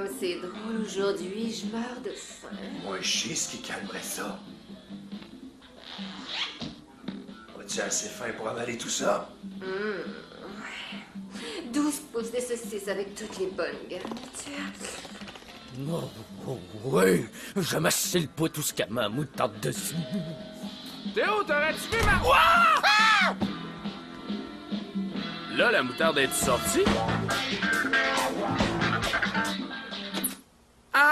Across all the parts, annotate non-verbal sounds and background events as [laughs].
comme c'est drôle aujourd'hui, je meurs de faim. Moi, je sais ce qui calmerait ça. As-tu assez faim pour avaler tout ça? 12 pouces de saucisses avec toutes les bonnes garnitures. Oh, oh, oui, j'aime assez le pot tout ce qu'il y a ma moutarde dessus. Théo, t'aurais-tu vu ma... Ouah! Là, la moutarde est sortie.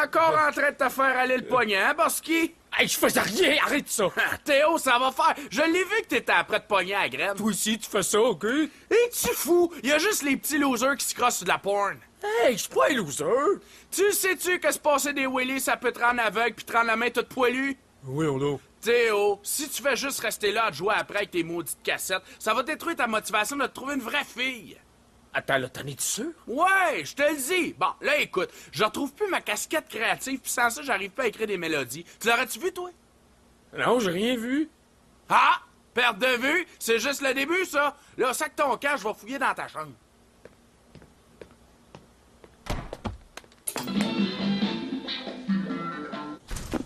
Encore en train de te faire aller le poignet, hein, Boski? Hey, je faisais rien, arrête ça! Ah, Théo, ça va faire. Je l'ai vu que t'étais après de pogner à la graine. Toi aussi, tu fais ça, ok? Es-tu fou? Il y a juste les petits losers qui se crossent sur de la porn. Hey, je suis pas un loser! Tu sais-tu que se passer des wheelies, ça peut te rendre aveugle puis te rendre la main toute poilue? Oui, on l'a. Théo, si tu fais juste rester là à te jouer après avec tes maudites cassettes, ça va détruire ta motivation de te trouver une vraie fille. Attends, là, t'en es-tu sûr? Ouais, je te le dis. Bon, là, écoute, je retrouve plus ma casquette créative, puis sans ça, j'arrive pas à écrire des mélodies. Tu l'aurais-tu vu, toi? Non, j'ai rien vu. Ah! Perte de vue? C'est juste le début, ça. Là, sac ton camp, je vais fouiller dans ta chambre.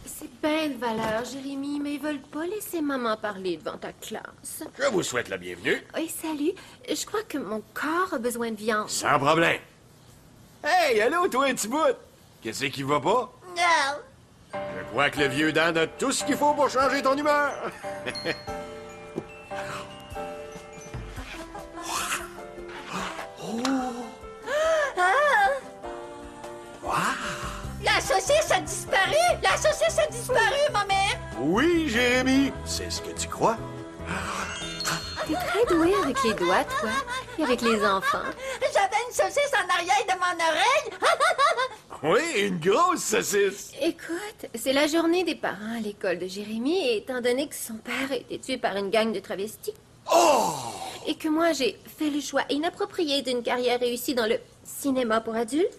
C'est bien de valeur, Jérémy, mais ils veulent pas laisser maman parler devant ta classe. Je vous souhaite la bienvenue. Oui, salut. Je crois que mon corps a besoin de viande. Sans problème. Hey, allô, toi, un petit bout. Qu'est-ce qui va pas? Non. Je crois que le vieux Dan a tout ce qu'il faut pour changer ton humeur. La saucisse a disparu! La saucisse a disparu, ma mère! Oui, Jérémy, c'est ce que tu crois. T'es très doué avec les doigts, toi. Et avec les enfants. J'avais une saucisse en arrière de mon oreille! [laughs] Oui, une grosse saucisse. Écoute, c'est la journée des parents à l'école de Jérémy, et étant donné que son père a été tué par une gang de travestis. Et que moi, j'ai fait le choix inapproprié d'une carrière réussie dans le cinéma pour adultes.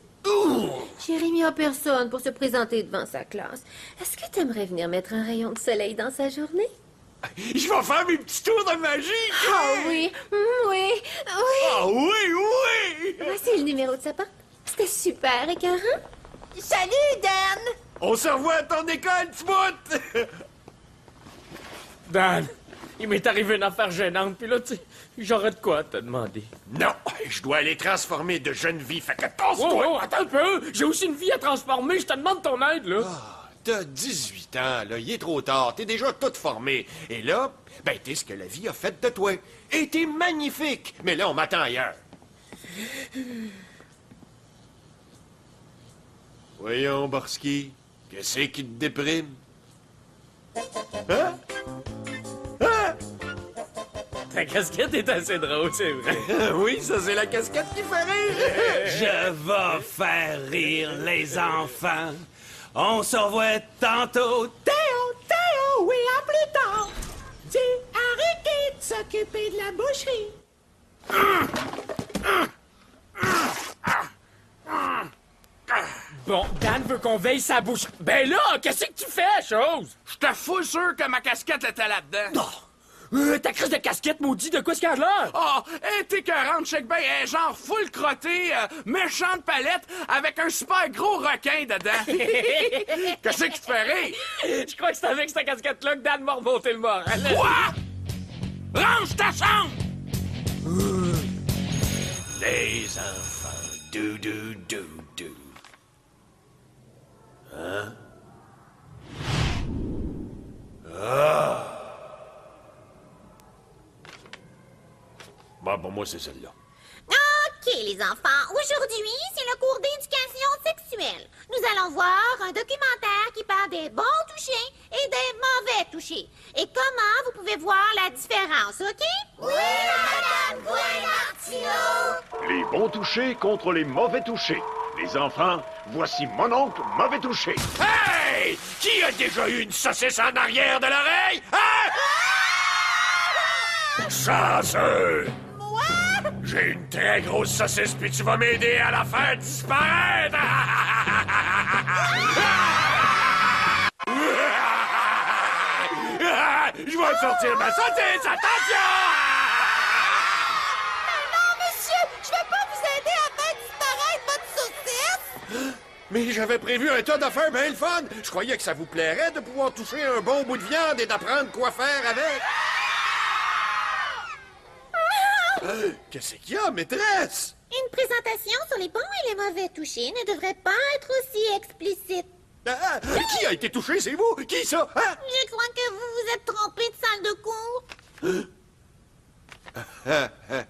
Jérémy a personne pour se présenter devant sa classe. Est-ce que t'aimerais venir mettre un rayon de soleil dans sa journée? Je vais faire mes petits tours de magie. Ah oui, mm, oui, oui. Ah oui, oui. Voici le numéro de sa porte. C'était super écœurant. Salut, Dan! On se revoit à ton école, petit bout. Dan, il m'est arrivé une affaire gênante, puis là, tu sais, j'aurais de quoi te demander. Non, je dois aller transformer de jeunes vies, fait que Oh, passe-toi. oh, attends un peu! J'ai aussi une vie à transformer, je te demande ton aide, là! T'as 18 ans, là, il est trop tard, t'es déjà toute formée. Et là, ben, t'es ce que la vie a fait de toi. Et t'es magnifique, mais là, on m'attend ailleurs. Voyons, Borski, qu'est-ce qui te déprime? Hein? Ta casquette est assez drôle, c'est vrai. [laughs] oui, ça, c'est la casquette qui fait rire. [laughs] Je vais faire rire les enfants. On se revoit tantôt. Théo, Théo, oui, à plus tard. Dis, arrêtez de s'occuper de la boucherie. Bon, Dan veut qu'on veille sa bouche. Ben là, qu'est-ce que tu fais, chose? J'étais full sûr que ma casquette était là-dedans. Euh, ta crise de casquette, maudit, de quoi est-ce qu'elle a l'air? Oh, elle 40, check ben, elle est genre full crotté, euh, méchante palette, avec un super gros requin dedans. [laughs] Qu'est-ce qui te fait rire? Je crois que c'est avec cette casquette-là que Dan m'a remonté le moral. Quoi? Range ta chambre! Les enfants, dou dou dou dou. Hein? Ah! Bon, pour moi, c'est celle-là. OK, les enfants. Aujourd'hui, c'est le cours d'éducation sexuelle. Nous allons voir un documentaire qui parle des bons touchés et des mauvais touchés. Et comment vous pouvez voir la différence, OK? Oui, Madame Martineau! Les bons touchés contre les mauvais touchés. Les enfants, voici mon oncle mauvais touché. Hey! Qui a déjà eu une saucisse en arrière de l'oreille? Hein? Chanceux! J'ai une très grosse saucisse, puis tu vas m'aider à la faire disparaître! [laughs] Je vais sortir ma saucisse! Attention! Non, monsieur, je vais pas vous aider à faire disparaître votre saucisse! [gasps] Mais j'avais prévu un tas d'affaires bien le fun. Je croyais que ça vous plairait de pouvoir toucher un bon bout de viande et d'apprendre quoi faire avec. Qu'est-ce qu'il y a, maîtresse? Une présentation sur les bons et les mauvais touchés ne devrait pas être aussi explicite. Ah, qui a été touché, c'est vous? Qui ça? Hein? Je crois que vous vous êtes trompé de salle de cours. Ah, [laughs] ah,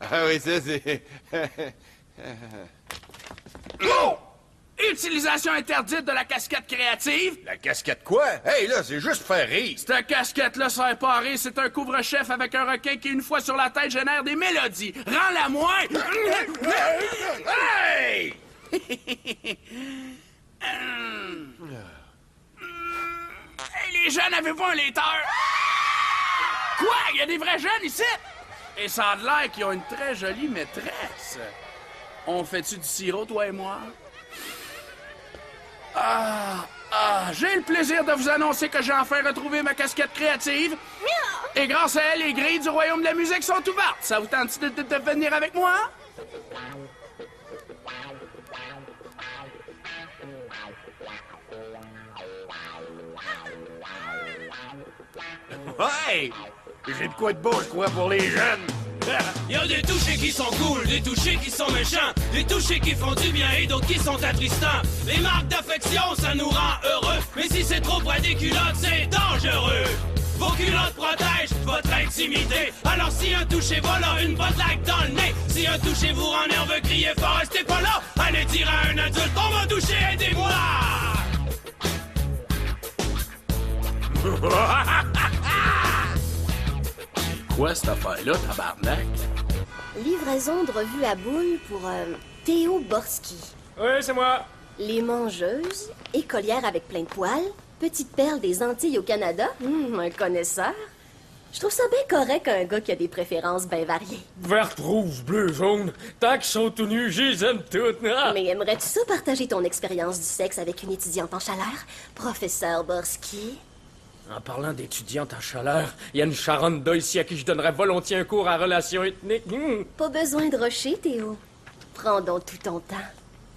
ah oui, ça c'est... [laughs] Oh! Utilisation interdite de la casquette créative. La casquette quoi? Hey, là, c'est juste faire rire. Cette casquette-là sert pas à rire, c'est un couvre-chef avec un requin qui, une fois sur la tête, génère des mélodies. Rends-la moins! Hey! Hey, les jeunes, avez-vous un laiteur? Quoi? Il y a des vrais jeunes ici? Et ça a l'air qu'ils ont une très jolie maîtresse. On fait-tu du sirop, toi et moi? Ah, ah, j'ai le plaisir de vous annoncer que j'ai enfin retrouvé ma casquette créative. Et grâce à elle, les grilles du royaume de la musique sont ouvertes. Ça vous tente de, de- venir avec moi? Ouais! J'ai de quoi de beau, je pour les jeunes. Y a des touchés qui sont cool, des touchés qui sont méchants, des touchés qui font du bien et d'autres qui sont attristants. Les marques d'affection, ça nous rend heureux, mais si c'est trop près des culottes, c'est dangereux. Vos culottes protègent votre intimité. Alors si un toucher voilà une bonne dans le nez, si un toucher vous rend nerveux, criez fort, restez pas là. Allez dire à un adulte, on va toucher, aidez-moi. [laughs] Quoi, cette affaire-là, tabarnak? Livraison de revue à boules pour euh, Théo Borski. Oui, c'est moi. Les mangeuses, écolière avec plein de poils, petite perle des Antilles au Canada, Hum, un connaisseur. Je trouve ça bien correct un gars qui a des préférences bien variées. Vert, rouge, bleu, jaune. Tant qu'ils sont tout nus, les aime toutes. Ah! Mais aimerais-tu ça partager ton expérience du sexe avec une étudiante en chaleur, professeur Borski? En parlant d'étudiante en chaleur, il y a une charonde ici à qui je donnerais volontiers un cours en relations ethniques. Hum. Pas besoin de rocher, Théo. Prends donc tout ton temps.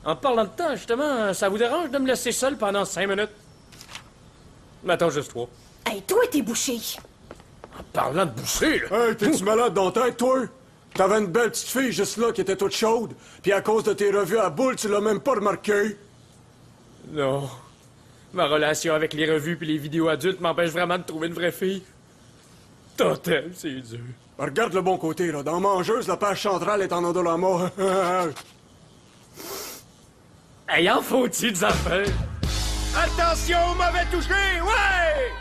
En parlant de temps, justement, ça vous dérange de me laisser seul pendant cinq minutes? Attends, juste trois. Hey, toi, t'es bouché. En parlant de boucher, là. Hey, t'es-tu malade dans la tête, toi? T'avais une belle petite fille juste là qui était toute chaude, puis à cause de tes revues à boule, tu l'as même pas remarqué. Non. Ma relation avec les revues puis les vidéos adultes m'empêche vraiment de trouver une vraie fille. Totem, c'est dur. Regarde le bon côté, là. Dans Mangeuse, la page centrale est en odolama. [laughs] Hey, en faut-il des affaires? Attention au mauvais touché, ouais!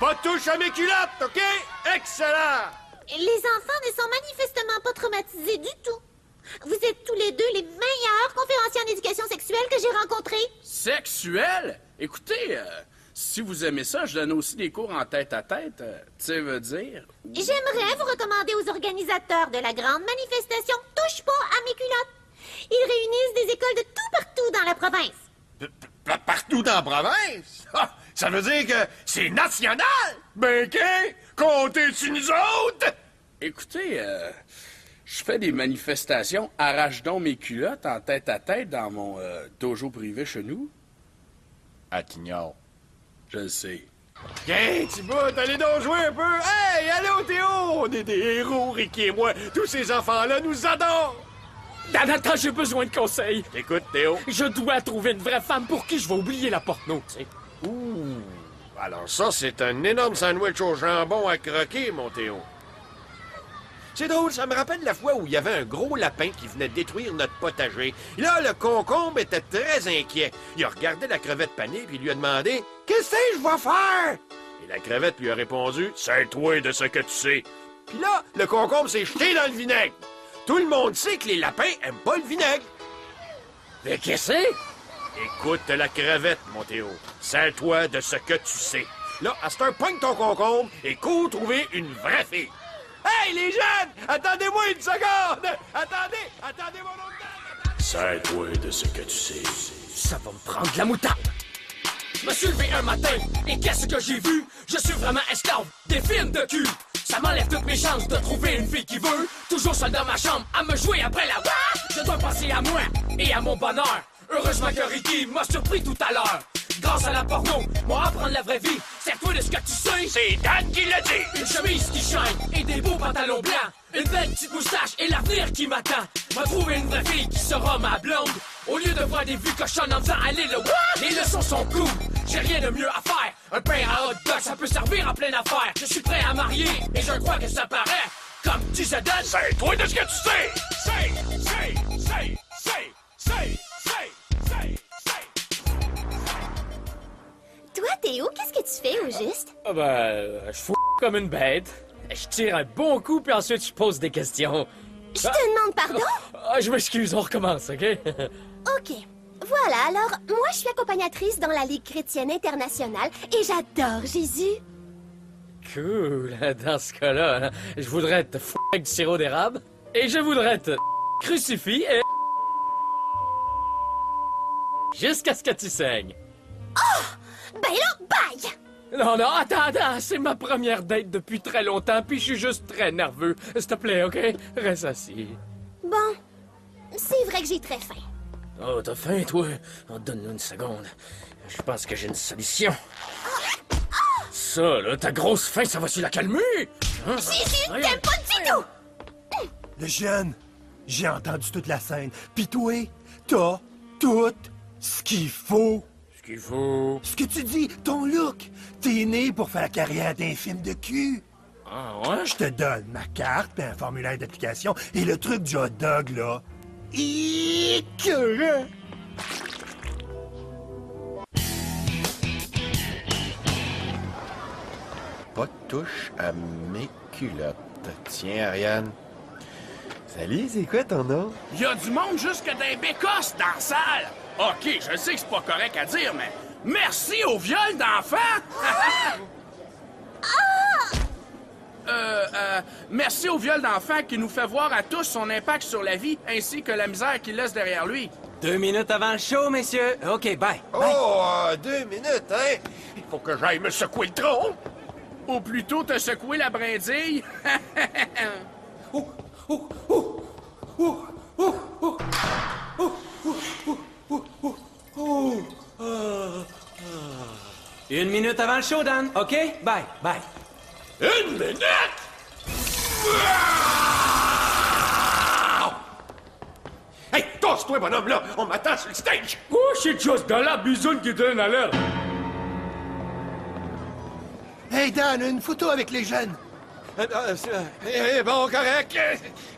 Pas de touche à mes culottes, OK? Excellent! Les enfants ne sont manifestement pas traumatisés du tout. Vous êtes tous les deux les meilleurs conférenciers en éducation sexuelle que j'ai rencontrés. Sexuel? Écoutez, euh, si vous aimez ça, je donne aussi des cours en tête-à-tête. euh, tu sais, veut dire... J'aimerais vous recommander aux organisateurs de la grande manifestation Touche pas à mes culottes. Ils réunissent des écoles de tout partout dans la province. Pa- Partout dans la province? [laughs] Ah, ça veut dire que c'est national? Ben, qu'est? Comptez sur nous autres? Écoutez, euh, je fais des manifestations arrache donc mes culottes en tête-à-tête dans mon euh, dojo privé chez nous. Ah, t'ignores. Je le sais. Tiens, bout, allez donc jouer un peu. Hey, allô, Théo! On est des héros, Ricky et moi. Tous ces enfants-là nous adorent. Dans attends, j'ai besoin de conseils. Écoute, Théo. Je dois trouver une vraie femme pour qui je vais oublier la porno, tu sais. Ouh. Alors ça, c'est un énorme sandwich au jambon à croquer, mon Théo. C'est drôle, ça me rappelle la fois où il y avait un gros lapin qui venait détruire notre potager. Là, le concombre était très inquiet. Il a regardé la crevette panée puis il lui a demandé Qu'est-ce que je vais faire Et la crevette lui a répondu C'est toi de ce que tu sais. Puis là, le concombre s'est jeté dans le vinaigre. Tout le monde sait que les lapins aiment pas le vinaigre. Mais qu'est-ce que c'est? Écoute la crevette, mon Théo. Sers-toi de ce que tu sais. Là, à ce pogne ton concombre et cours trouver une vraie fille. Hey, les jeunes! Attendez-moi une seconde! Attendez! Attendez mon autre Sers-toi de ce que tu sais. Ça va me prendre de la moutarde. Je me suis levé un matin et qu'est-ce que j'ai vu? Je suis vraiment esclave des films de cul. Ça m'enlève toutes mes chances de trouver une fille qui veut. Toujours seule dans ma chambre à me jouer après la! Je dois penser à moi et à mon bonheur. Heureusement que Ricky m'a surpris tout à l'heure. Grâce à la porno, moi apprendre la vraie vie. Serre-toi de ce que tu sais. C'est Dan qui l'a dit! Une chemise qui shine et des beaux pantalons blancs. Une belle petite moustache et l'avenir qui m'attend. M'a trouvé une vraie fille qui sera ma blonde. Au lieu de voir des vues cochonnes en faisant aller le what? Les leçons sont cool. J'ai rien de mieux à faire. Un pain à hot dog, ça peut servir en pleine affaire. Je suis prêt à marier et je crois que ça paraît. Comme disait Dan, C'est toi de ce que tu sais! Say, say, say, say, say, say, say, Théo, qu'est-ce que tu fais au juste? Ah ben, euh, je fous comme une bête. Je tire un bon coup, puis ensuite je pose des questions. Je te demande pardon? Ah, je m'excuse, on recommence, OK? [laughs] Ok. Voilà, alors, moi, je suis accompagnatrice dans la Ligue chrétienne internationale et j'adore Jésus. cool. [laughs] Dans ce cas-là, je voudrais te f avec du sirop d'érable, et je voudrais te crucifie et... Jusqu'à ce que tu saignes. Ben là, bye! Non, non, attends, attends, c'est ma première date depuis très longtemps, puis je suis juste très nerveux. S'il te plaît, OK? Reste assis. Bon, c'est vrai que j'ai très faim. Oh, t'as faim, toi? Oh, Donne-nous une seconde. Je pense que j'ai une solution. Ça, là, ta grosse faim, ça va-tu la calmer? Hein? Jésus, t'aimes pas du tout! Le jeune, j'ai entendu toute la scène. Pis toi, t'as tout ce qu'il faut. Qu'il faut... Ce que tu dis, ton look. T'es né pour faire la carrière d'un film de cul. Ah, ouais? Je te donne ma carte, puis un formulaire d'application, et le truc du hot dog, là. Écœurant! Pas de touche à mes culottes. Tiens, Ariane. Salut, c'est quoi ton nom? Il y a du monde jusque des bécosses dans la salle. OK, je sais que c'est pas correct à dire, mais merci au viol d'enfant. Euh, euh, merci au viol d'enfant qui nous fait voir à tous son impact sur la vie ainsi que la misère qu'il laisse derrière lui. Deux minutes avant le show, messieurs. OK, bye. Oh, euh, deux minutes, hein? Il faut que j'aille me secouer le tronc. Ou plutôt te secouer la brindille. Une minute avant le show, Dan. OK? Bye, bye. Une minute! Hey, tosse-toi, bonhomme, là! On m'attend sur le stage! Oh, c'est juste dans la bisoune qui donne à l'air. Hey, Dan, une photo avec les jeunes. Euh, euh, euh, eh, bon, correct.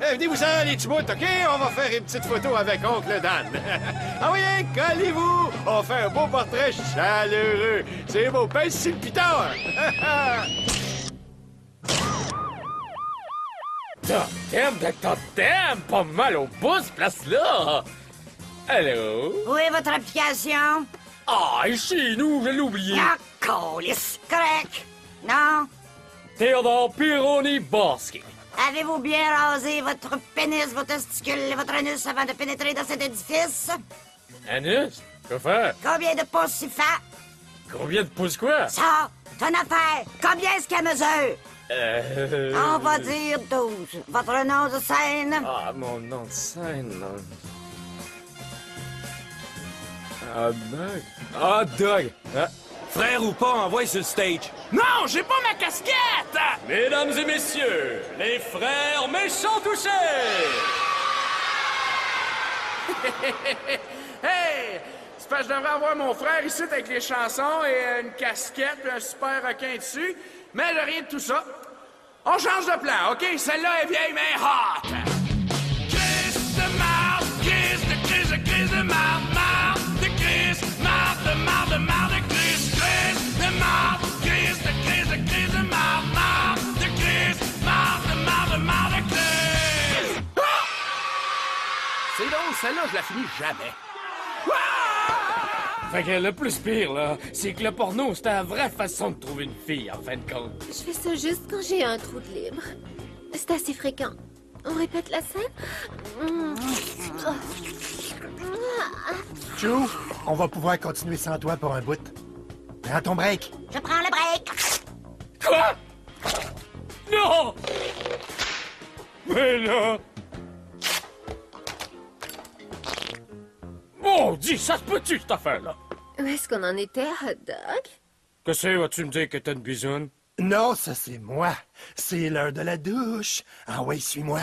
Venez-vous-en, les OK? On va faire une petite photo avec Oncle Dan. [laughs] ah oui, hein, collez-vous! On fait un beau portrait chaleureux. C'est beau, pèse sur le piton! [laughs] Totem de totem, pas mal au bout, ce place-là. Allô? Où est votre application? Ah, chez nous, je l'ai oublié. Ah, câlisse. Correct. Non? Théodore Pironi Bosky. Avez-vous bien rasé votre pénis, vos testicules et votre anus avant de pénétrer dans cet édifice? Anus? Quoi faire? Combien de pouces il fait? Combien de pouces quoi? Ça, ton affaire. Combien est-ce qu'elle mesure? Euh... On va dire 12. Votre nom de scène? Ah, mon nom de scène. Ah, Doug. Ah, Doug. Ah. Frère ou pas, envoie sur le stage. non, j'ai pas ma casquette! Mesdames et messieurs, les frères méchants touchés! [laughs] Hey! C'est parce que je devrais avoir mon frère ici avec les chansons et euh, une casquette puis un super requin dessus. Mais j'ai rien de tout ça. On change de plan, OK? Celle-là est vieille mais hot! Celle-là, je la finis jamais. Fait que le plus pire, là, c'est que le porno, c'était la vraie façon de trouver une fille, en fin de compte. Je fais ça juste quand j'ai un trou de libre. C'est assez fréquent. On répète la scène? Chou, on va pouvoir continuer sans toi pour un bout. Prends ton break. Je prends le break. Quoi? Non! Mais là... Mon maudit, ça se peut-tu, cette affaire-là? Où est-ce qu'on en était, hot dog? Que c'est, vas-tu me dire que t'as une bisoune? Non, ça c'est moi. C'est l'heure de la douche. Ah ouais, suis-moi.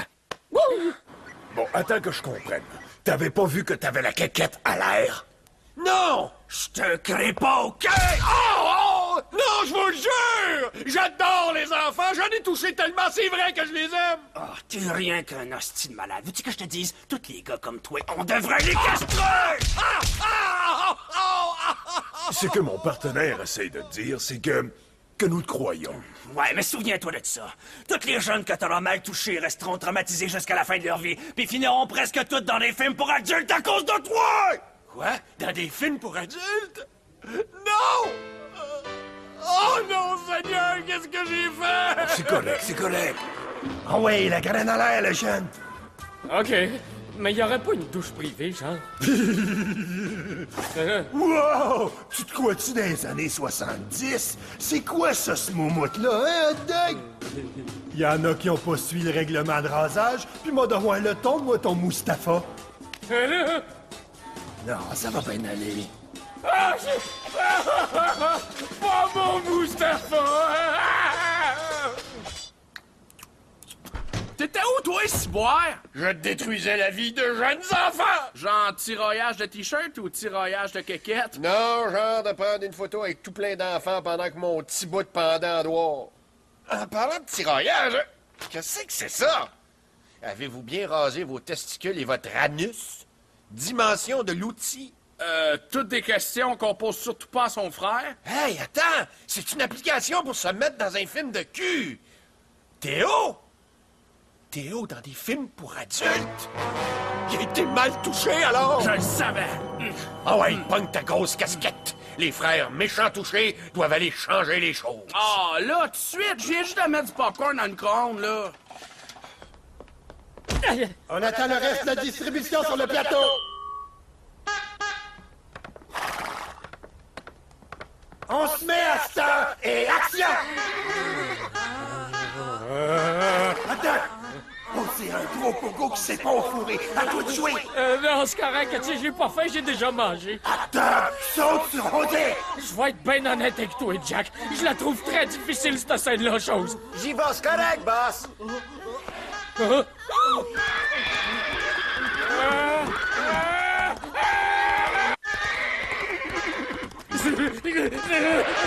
Bon, attends que je comprenne. T'avais pas vu que t'avais la quéquette à l'air? Non! Je te crée pas au cœur! Oh! J'adore les enfants! J'en ai touché tellement, c'est vrai que je les aime! Oh, t'es rien qu'un hostile malade. Veux-tu que je te dise? Tous les gars comme toi, on devrait les castrer! Ah, ah, oh, oh, ah, ah, Ce que mon partenaire essaye de dire, c'est que... que nous te croyons. Ouais, mais souviens-toi de ça. Toutes les jeunes que t'auras mal touchés resteront traumatisés jusqu'à la fin de leur vie, puis finiront presque toutes dans des films pour adultes à cause de toi! Quoi? Dans des films pour adultes? Non! Oh non, Seigneur, qu'est-ce que j'ai fait? C'est correct, c'est correct. Ah ouais, la graine à l'air, le jeune. OK. Mais y aurait pas une douche privée, genre? [laughs] Euh, Wow! Tu te crois-tu dans les années 70? C'est quoi ça, ce moumoute-là, hein, Doug? Il y en a qui ont pas suivi le règlement de rasage, puis moi d'avoir le ton, moi, ton Mustapha. euh, Non, ça va bien aller. Ah, j'ai... Pas mon Mustapha! T'étais où, toi, ciboire? Je détruisais la vie de jeunes enfants! Genre tiraillage de t-shirt ou tiraillage de quéquette? Non, genre de prendre une photo avec tout plein d'enfants pendant que mon petit bout de pendant doit. En parlant de hein, qu'est-ce que c'est ça? Avez-vous bien rasé vos testicules et votre anus? Dimension de l'outil. Euh, toutes des questions qu'on pose surtout pas à son frère? Hey, attends! C'est une application pour se mettre dans un film de cul! Théo? Théo dans des films pour adultes? Il a été mal touché, alors? Je le savais! Ah ouais, pogne ta grosse casquette! Les frères méchants touchés doivent aller changer les choses. Ah, là, tout de suite, je viens juste de mettre du popcorn dans le là. On attend le reste de la distribution sur le plateau. On se met à ça et action! Attends! Oh, c'est un gros pogo qui s'est pas enfourré. À toi de jouer! Euh, non, c'est correct, tu sais, j'ai pas faim, j'ai déjà mangé. Attends! Saute sur Rodé! Je vais être bien honnête avec toi, Jack. Je la trouve très difficile, cette scène-là, chose. J'y vais, c'est correct, boss. Hein?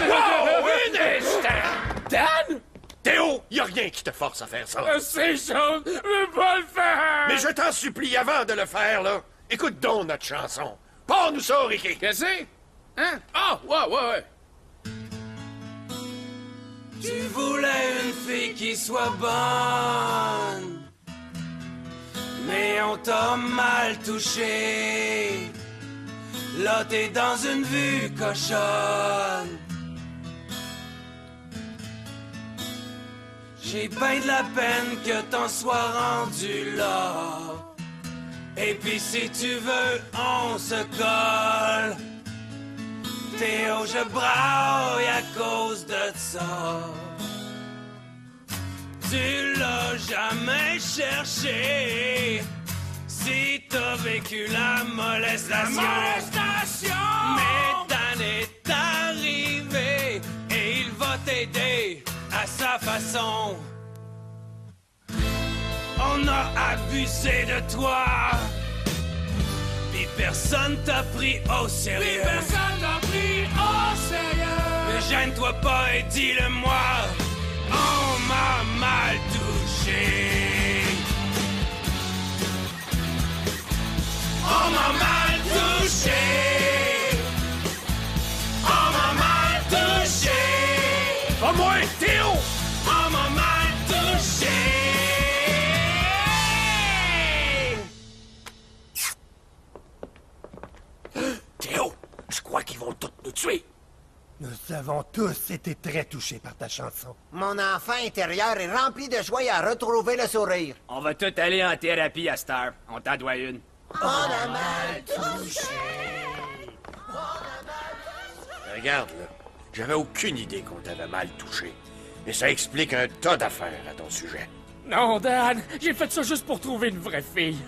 Wow, instant! Dan? Théo, y a rien qui te force à faire ça. Euh, C'est chose, je veux pas le faire! Mais je t'en supplie avant de le faire, là. Écoute donc notre chanson. Pas nous ça, Ricky. Qu'est-ce que c'est? Hein? Ah, ouais, ouais, ouais. Tu voulais une fille qui soit bonne, mais on t'a mal touché. Là, t'es dans une vue cochonne. J'ai bien de la peine que t'en sois rendu là. Et puis si tu veux, on se colle. Théo, je braille à cause de ça. Tu l'as jamais cherché. Si t'as vécu la molestation, mais Dan est arrivé et il va t'aider à sa façon. On a abusé de toi. Puis personne t'a pris au sérieux. personne t'a pris au sérieux. Ne gêne-toi pas et dis-le-moi. On m'a mal touché. On m'a mal touché. On m'a mal touché. Pas moi, Théo! On m'a mal touché. Théo, je crois qu'ils vont tous nous tuer. Nous avons tous été très touchés par ta chanson. Mon enfant intérieur est rempli de joie à retrouver le sourire. On va tout aller en thérapie à cette heure. On t'en doit une. On a mal touché. Regarde, là. J'avais aucune idée qu'on t'avait mal touché. Et ça explique un tas d'affaires à ton sujet. Non, Dan, j'ai fait ça juste pour trouver une vraie fille.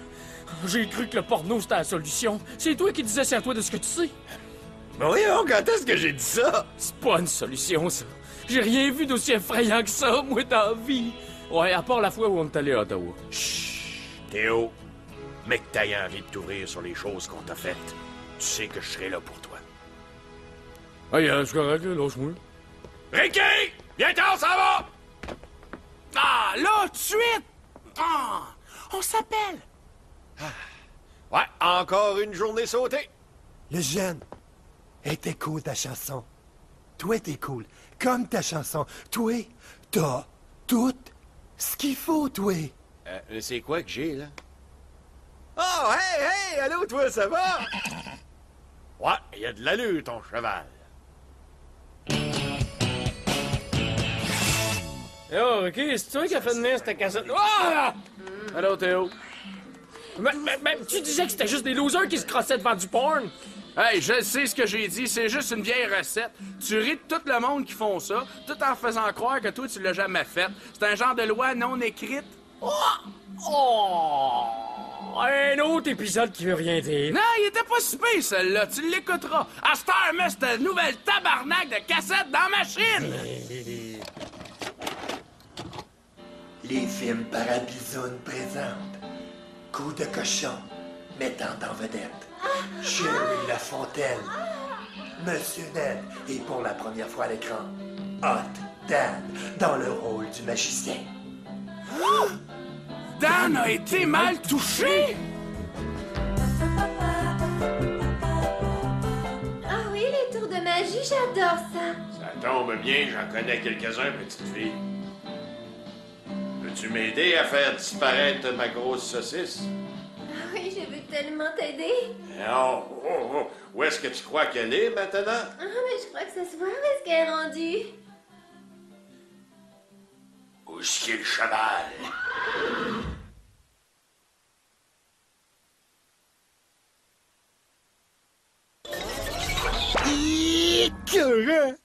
J'ai cru que le porno c'était la solution. C'est toi qui disais c'est à toi de ce que tu sais. Mais voyons, quand est-ce que j'ai dit ça? C'est pas une solution, ça. J'ai rien vu d'aussi effrayant que ça, moi, dans la vie. Ouais, à part la fois où on est allé à Ottawa. Théo, mais que t'aies envie de t'ouvrir sur les choses qu'on t'a faites, tu sais que je serai là pour toi. Hey, euh, c'est correct, là, lâche-moi. Ricky! Viens-t'en, ça va! Ah, là, tout de suite! Ah, on s'appelle. Ouais, encore une journée sautée. Le jeune, était cool ta chanson. Toi, t'es cool. Comme ta chanson. Toi, t'as tout ce qu'il faut, toi. Euh, c'est quoi que j'ai, là? Oh, hey, hey! Allô, toi, ça va? Ouais, il y a de l'allure, ton cheval. Yo, OK, c'est toi qui as fait venir cette cassette. Ah! Allô, Théo. Mais, mais- mais tu disais que c'était juste des losers qui se crossaient devant du porn. Hey, je sais ce que j'ai dit, c'est juste une vieille recette. Tu ris de tout le monde qui font ça, tout en faisant croire que toi, tu l'as jamais fait. C'est un genre de loi non écrite. Oh! Un autre épisode qui veut rien dire. Non, il était pas si pire, celle-là. Tu l'écouteras. À cette heure, mets cette nouvelle tabarnak de cassette dans la machine. [laughs] Les films Parabizoun présentent Coup de cochon, mettant en vedette Sherry [laughs] Lafontaine, Monsieur Ned et pour la première fois à l'écran, Hot Dan dans le rôle du magicien. A été mal touché. Ah oui, les tours de magie, j'adore ça. Ça tombe bien, j'en connais quelques-uns, petite fille. Peux-tu m'aider à faire disparaître ma grosse saucisse? Ah oui, je veux tellement t'aider. Oh, oh, oh. Où est-ce que tu crois qu'elle est maintenant? Ah, mais je crois que ça se voit où est-ce qu'elle est rendue? Où est-ce qu'il est le cheval? Écœurant!